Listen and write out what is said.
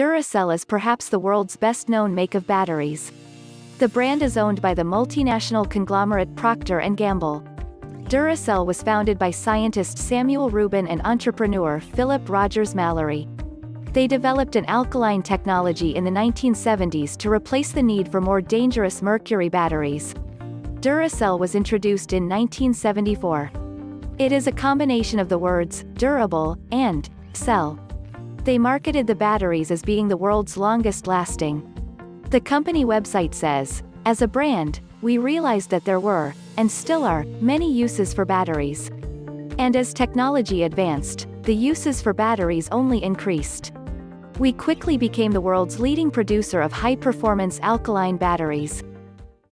Duracell is perhaps the world's best-known make of batteries. The brand is owned by the multinational conglomerate Procter & Gamble. Duracell was founded by scientist Samuel Ruben and entrepreneur Philip Rogers Mallory. They developed an alkaline technology in the 1970s to replace the need for more dangerous mercury batteries. Duracell was introduced in 1974. It is a combination of the words, durable, and, cell. They marketed the batteries as being the world's longest lasting. The company website says, as a brand, we realized that there were, and still are, many uses for batteries. And as technology advanced, the uses for batteries only increased. We quickly became the world's leading producer of high-performance alkaline batteries.